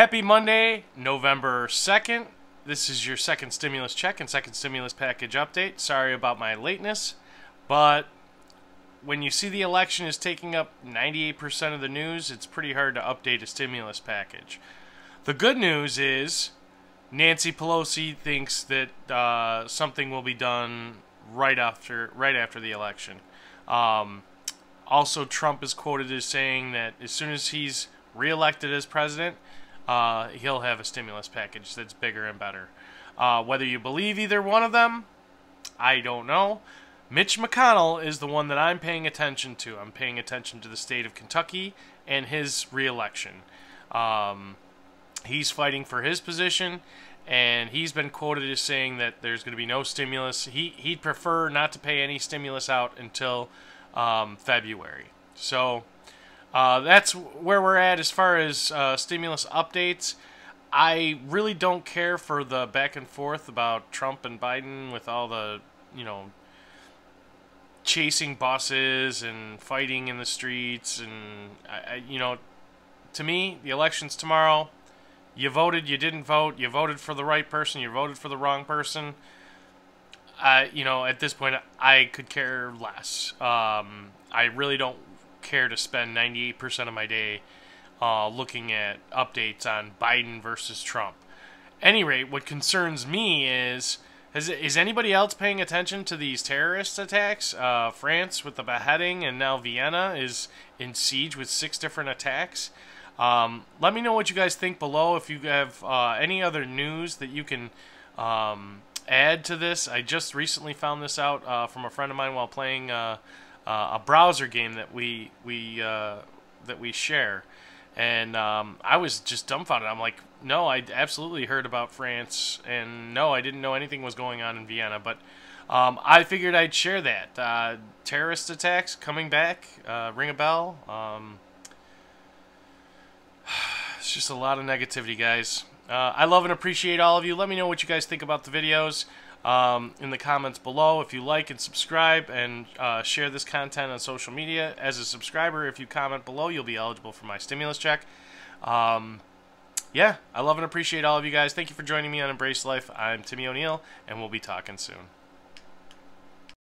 Happy Monday, November 2nd. This is your second stimulus check and second stimulus package update. Sorry about my lateness, but when you see the election is taking up 98% of the news, it's pretty hard to update a stimulus package. The good news is Nancy Pelosi thinks that uh, something will be done right after right after the election. Um, also, Trump is quoted as saying that as soon as he's reelected as president, uh, he'll have a stimulus package that's bigger and better. Uh, whether you believe either one of them, I don't know. Mitch McConnell is the one that I'm paying attention to. I'm paying attention to the state of Kentucky and his reelection. Um, he's fighting for his position, and he's been quoted as saying that there's going to be no stimulus. He he'd prefer not to pay any stimulus out until um, February. So uh, that's where we're at as far as uh, stimulus updates. I really don't care for the back and forth about Trump and Biden with all the, you know, chasing buses and fighting in the streets. And, I, I, you know, to me, the election's tomorrow. You voted, you didn't vote, you voted for the right person, you voted for the wrong person. You know, at this point, I could care less. Um, I really don't care to spend 98% of my day uh, looking at updates on Biden versus Trump. Any rate, what concerns me is has, is anybody else paying attention to these terrorist attacks? Uh, France with the beheading, and now Vienna is in siege with six different attacks. Um, let me know what you guys think below. If you have uh, any other news that you can um, add to this, I just recently found this out uh, from a friend of mine while playing uh, a browser game that we we uh, that we share, and um, I was just dumbfounded. I'm like, no, I absolutely heard about France, and no, I didn't know anything was going on in Vienna, but. Um, I figured I'd share that. Uh, terrorist attacks coming back. Uh, ring a bell. Um, it's just a lot of negativity, guys. Uh, I love and appreciate all of you. Let me know what you guys think about the videos um, in the comments below. If you like and subscribe and uh, share this content on social media, as a subscriber, if you comment below, you'll be eligible for my stimulus check. Um, yeah, I love and appreciate all of you guys. Thank you for joining me on Embrace Life. I'm Timmy O'Neill, and we'll be talking soon.